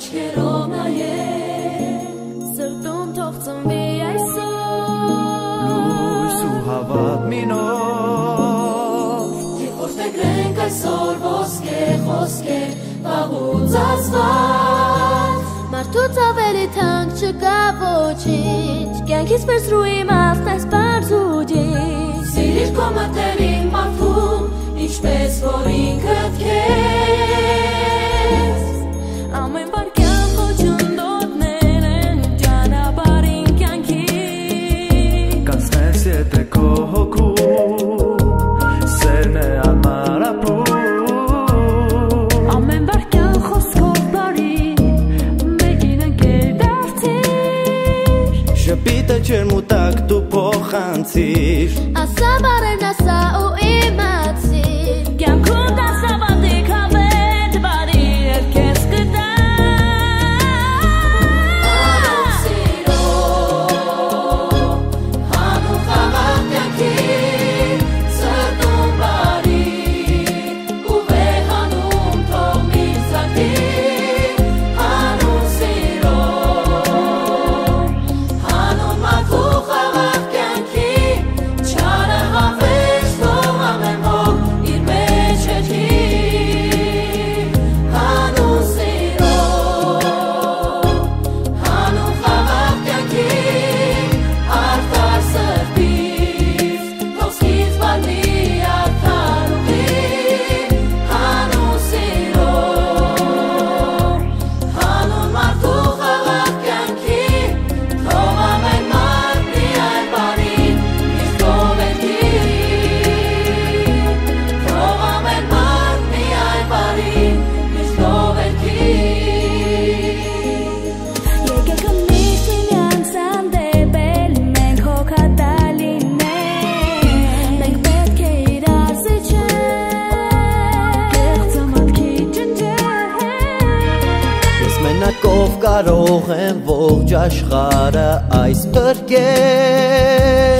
աչքերով նայել Սրտում թող ծնվի այսօր Լույս ու հավատ մինով Եվ որտեգրենք այսօր ոսկե խոսքեր Վաղուց ասված Մարդուց ավելի թանկ չկա ոչինչ Կյանքից վերցրու իմ աստ այս բարձուջից Սիրիր քո մտերին Կանցնես եթե քո հոգու Սերն է անմարապու Ամեն վարկյան խոսքով բարի Մեկին ընկեր դարձիր Շպիտը չերմուտակ դու փոխանցիր Ասա բարեն ասա ու կարող եմ ողջ աշխարը այս բրկել